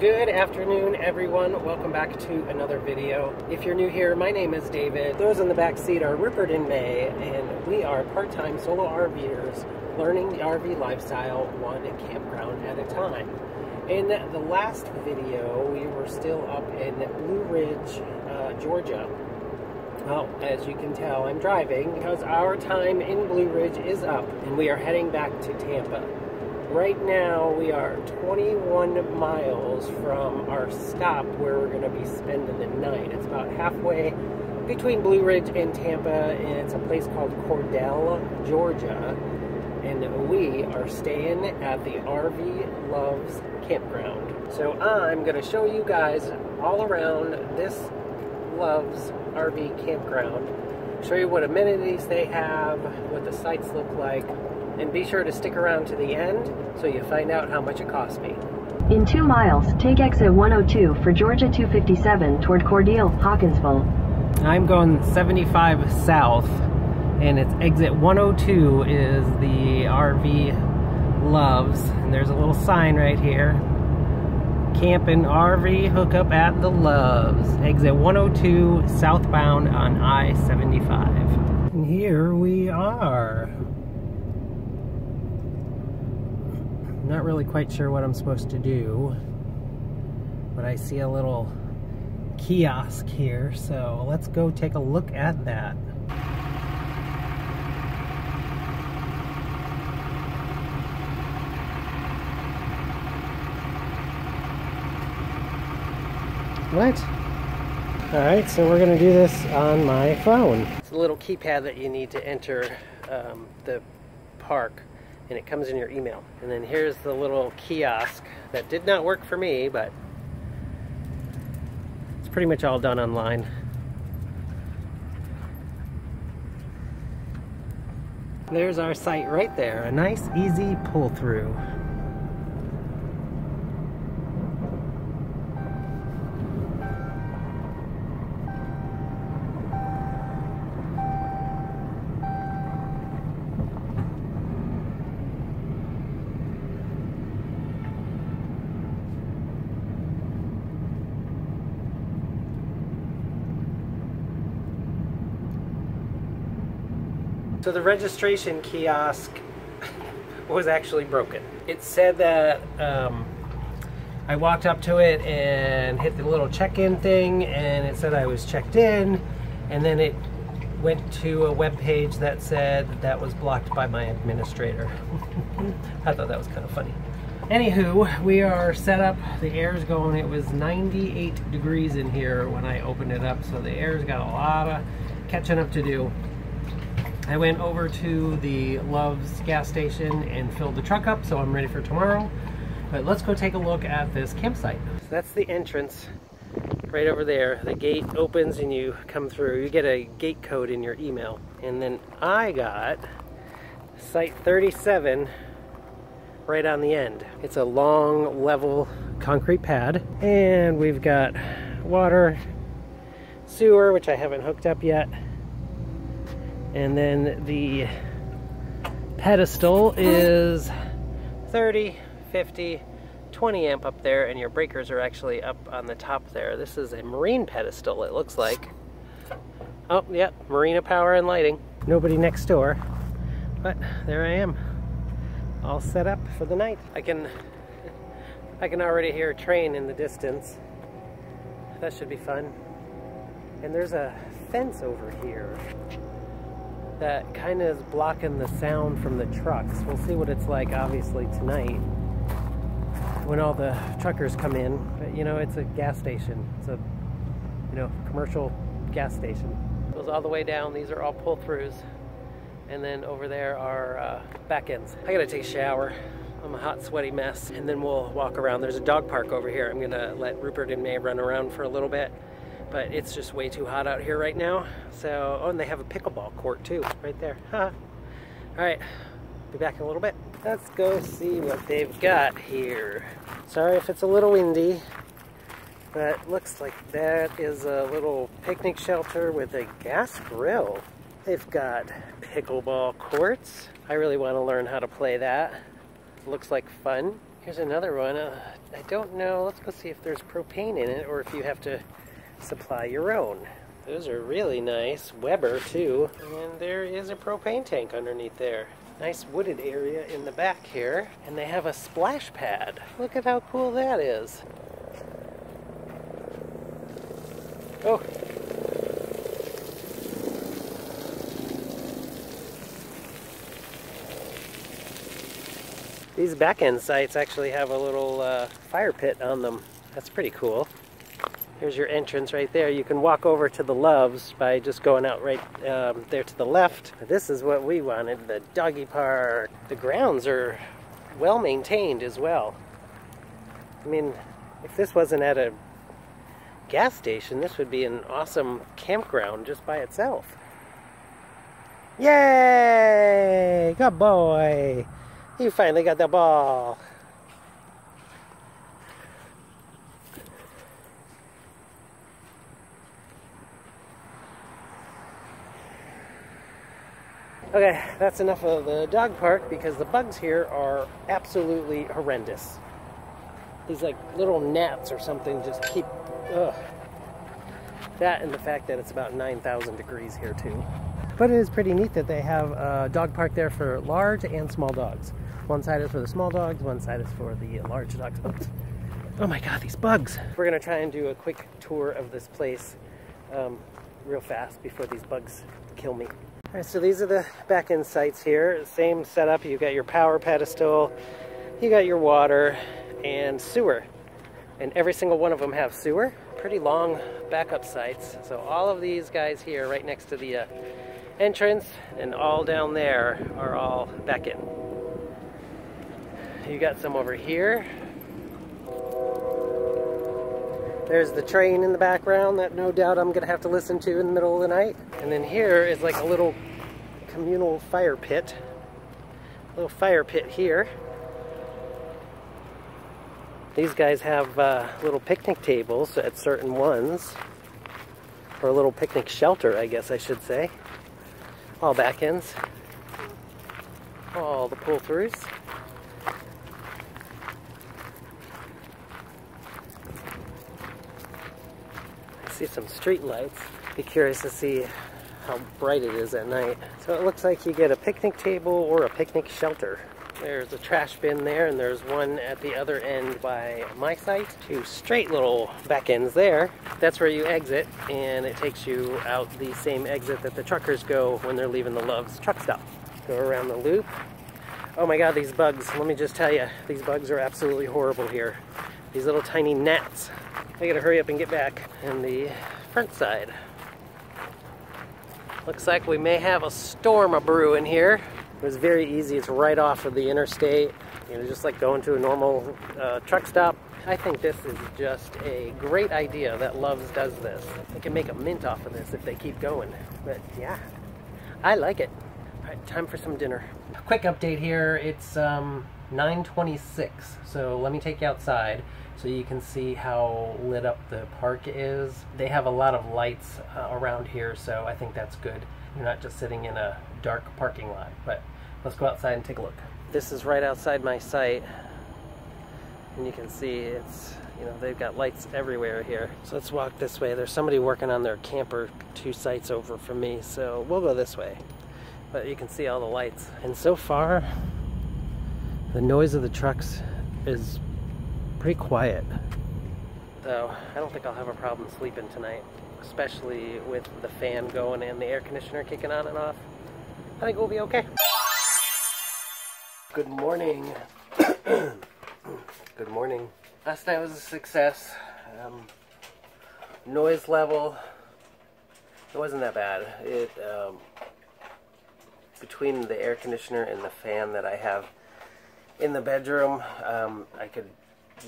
Good afternoon, everyone. Welcome back to another video. If you're new here, my name is David. Those in the back seat are Rupert and May, and we are part-time solo RVers learning the RV lifestyle one campground at a time. In the last video, we were still up in Blue Ridge, uh, Georgia. Well, as you can tell, I'm driving because our time in Blue Ridge is up, and we are heading back to Tampa. Right now, we are 21 miles from our stop where we're going to be spending the night. It's about halfway between Blue Ridge and Tampa, and it's a place called Cordell, Georgia. And we are staying at the RV Loves Campground. So I'm going to show you guys all around this Loves RV Campground, show you what amenities they have, what the sites look like, and be sure to stick around to the end so you find out how much it cost me. In two miles, take exit 102 for Georgia 257 toward Cordele, Hawkinsville. I'm going 75 south, and it's exit 102 is the RV Loves, and there's a little sign right here. Camping RV hookup at the Loves, exit 102 southbound on I-75. And here we are. I'm not really quite sure what I'm supposed to do, but I see a little kiosk here, so let's go take a look at that. What? Alright, so we're going to do this on my phone. It's a little keypad that you need to enter um, the park and it comes in your email. And then here's the little kiosk that did not work for me, but it's pretty much all done online. There's our site right there, a nice easy pull through. So the registration kiosk was actually broken. It said that um, I walked up to it and hit the little check-in thing and it said I was checked in and then it went to a web page that said that was blocked by my administrator. I thought that was kind of funny. Anywho, we are set up. The air's going. It was 98 degrees in here when I opened it up, so the air's got a lot of catching up to do. I went over to the Love's gas station and filled the truck up, so I'm ready for tomorrow. But let's go take a look at this campsite. So that's the entrance right over there. The gate opens and you come through. You get a gate code in your email. And then I got site 37 right on the end. It's a long level concrete pad and we've got water, sewer, which I haven't hooked up yet, and then the pedestal is 30, 50, 20 amp up there, and your breakers are actually up on the top there. This is a marine pedestal, it looks like. Oh, yeah, marina power and lighting. Nobody next door, but there I am, all set up for the night. I can, I can already hear a train in the distance. That should be fun. And there's a fence over here that kind of is blocking the sound from the trucks. We'll see what it's like, obviously, tonight when all the truckers come in. But, you know, it's a gas station. It's a, you know, commercial gas station. Goes all the way down. These are all pull-throughs. And then over there are uh, back ends. I gotta take a shower. I'm a hot, sweaty mess. And then we'll walk around. There's a dog park over here. I'm gonna let Rupert and May run around for a little bit but it's just way too hot out here right now. So, oh, and they have a pickleball court too, right there. Huh. All right, be back in a little bit. Let's go see what they've got here. Sorry if it's a little windy, but looks like that is a little picnic shelter with a gas grill. They've got pickleball courts. I really want to learn how to play that. Looks like fun. Here's another one. Uh, I don't know. Let's go see if there's propane in it or if you have to supply your own. Those are really nice. Weber, too. And there is a propane tank underneath there. Nice wooded area in the back here. And they have a splash pad. Look at how cool that is. Oh. These back end sites actually have a little uh, fire pit on them. That's pretty cool. Here's your entrance right there. You can walk over to the Loves by just going out right um, there to the left. This is what we wanted, the doggy park. The grounds are well maintained as well. I mean, if this wasn't at a gas station, this would be an awesome campground just by itself. Yay! Good boy! You finally got the ball. Okay, that's enough of the dog park because the bugs here are absolutely horrendous. These like little gnats or something just keep, ugh. That and the fact that it's about 9,000 degrees here too. But it is pretty neat that they have a dog park there for large and small dogs. One side is for the small dogs, one side is for the large dogs. Oh my god, these bugs! We're gonna try and do a quick tour of this place um, real fast before these bugs kill me. All right, so these are the back end sites here. Same setup, you got your power pedestal, you got your water, and sewer. And every single one of them have sewer. Pretty long backup sites. So all of these guys here right next to the uh, entrance and all down there are all back in. You got some over here. There's the train in the background that no doubt I'm gonna have to listen to in the middle of the night. And then here is like a little communal fire pit. A little fire pit here. These guys have uh, little picnic tables at certain ones. Or a little picnic shelter, I guess I should say. All back ends. All the pull-throughs. See some street lights. Be curious to see how bright it is at night. So it looks like you get a picnic table or a picnic shelter. There's a trash bin there, and there's one at the other end by my site. Two straight little back ends there. That's where you exit, and it takes you out the same exit that the truckers go when they're leaving the Love's truck stop. Go around the loop. Oh my god, these bugs. Let me just tell you, these bugs are absolutely horrible here. These little tiny gnats. I gotta hurry up and get back. And the front side. Looks like we may have a storm a brewing here. It was very easy. It's right off of the interstate. You know, just like going to a normal uh, truck stop. I think this is just a great idea that Love's does this. They can make a mint off of this if they keep going. But yeah, I like it. All right, time for some dinner. Quick update here. It's um, 9.26, so let me take you outside so you can see how lit up the park is. They have a lot of lights uh, around here, so I think that's good. You're not just sitting in a dark parking lot, but let's go outside and take a look. This is right outside my site, and you can see it's, you know, they've got lights everywhere here. So let's walk this way. There's somebody working on their camper two sites over from me, so we'll go this way. But you can see all the lights. And so far, the noise of the trucks is pretty quiet. So I don't think I'll have a problem sleeping tonight, especially with the fan going and the air conditioner kicking on and off. I think we'll be okay. Good morning. Good morning. Last night was a success. Um, noise level, it wasn't that bad. It um, between the air conditioner and the fan that I have in the bedroom, um, I could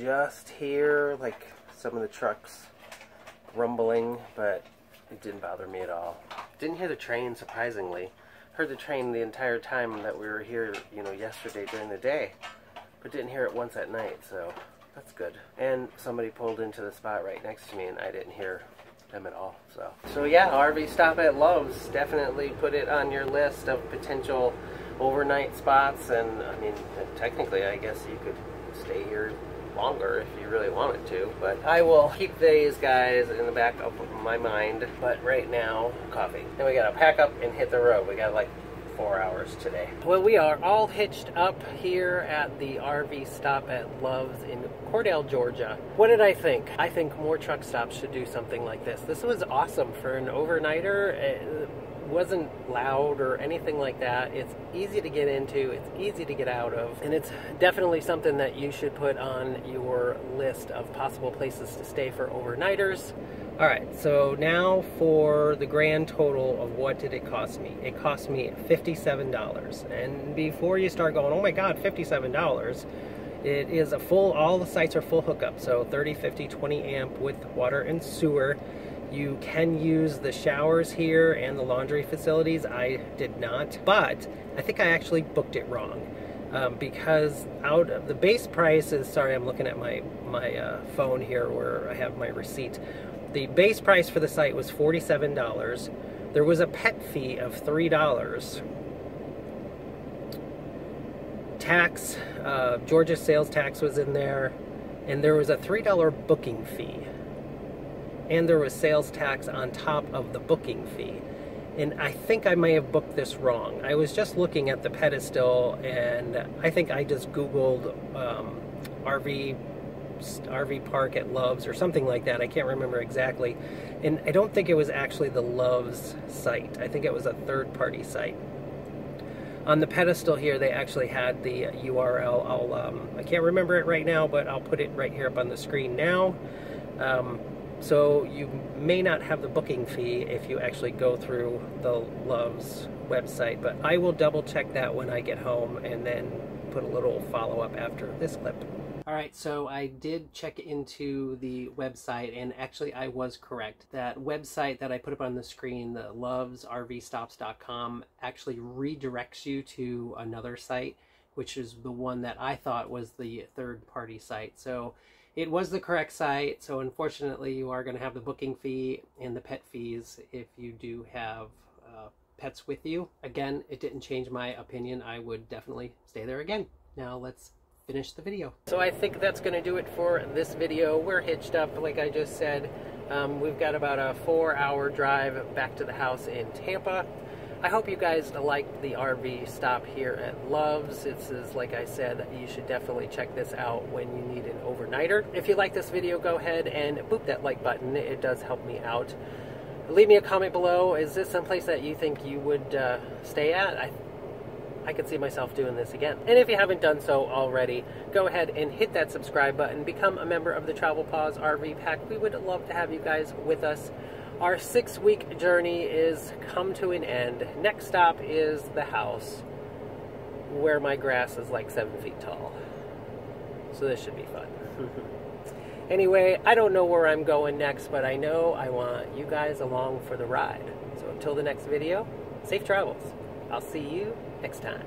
just hear like some of the trucks rumbling, but it didn't bother me at all. Didn't hear the train, surprisingly. Heard the train the entire time that we were here, you know, yesterday during the day, but didn't hear it once at night, so that's good. And somebody pulled into the spot right next to me, and I didn't hear them at all. So, so yeah, RV stop at Love's. Definitely put it on your list of potential overnight spots. And I mean, technically, I guess you could stay here longer if you really wanted to. But I will keep these guys in the back of my mind. But right now, coffee. Then we gotta pack up and hit the road. We got like four hours today. Well, we are all hitched up here at the RV stop at Love's in Cordell, Georgia. What did I think? I think more truck stops should do something like this. This was awesome for an overnighter. Eh, Wasn't loud or anything like that. It's easy to get into, it's easy to get out of, and it's definitely something that you should put on your list of possible places to stay for overnighters. All right, so now for the grand total of what did it cost me? It cost me $57. And before you start going, oh my God, $57, it is a full, all the sites are full hookup. So 30, 50, 20 amp with water and sewer. You can use the showers here and the laundry facilities. I did not, but I think I actually booked it wrong. Um, because out of the base price is sorry I'm looking at my my uh, phone here where I have my receipt the base price for the site was $47. There was a pet fee of $3. Tax, uh, Georgia sales tax was in there, and there was a $3 booking fee. And there was sales tax on top of the booking fee. And I think I may have booked this wrong. I was just looking at the pedestal, and I think I just Googled um, RV RV park at Love's or something like that. I can't remember exactly. And I don't think it was actually the Love's site. I think it was a third party site. On the pedestal here, they actually had the URL. I'll, um, I can't remember it right now, but I'll put it right here up on the screen now. Um, so you may not have the booking fee if you actually go through the Love's website, but I will double check that when I get home and then put a little follow up after this clip. All right, so I did check into the website, and actually I was correct. That website that I put up on the screen, the lovesrvstops.com, actually redirects you to another site, which is the one that I thought was the third-party site. So it was the correct site, so unfortunately you are going to have the booking fee and the pet fees if you do have uh, pets with you. Again, it didn't change my opinion. I would definitely stay there again. Now let's finish the video. So I think that's going to do it for this video. We're hitched up, like I just said. Um, we've got about a four hour drive back to the house in Tampa. I hope you guys like the RV stop here at Love's. This is, like I said, you should definitely check this out when you need an overnighter. If you like this video, go ahead and boop that like button. It does help me out. Leave me a comment below. Is this someplace that you think you would uh, stay at? I I could see myself doing this again. And if you haven't done so already, go ahead and hit that subscribe button, become a member of the Travel Paws RV Pack. We would love to have you guys with us. Our six week journey is come to an end. Next stop is the house where my grass is like seven feet tall. So this should be fun. anyway, I don't know where I'm going next, but I know I want you guys along for the ride. So until the next video, safe travels. I'll see you next time.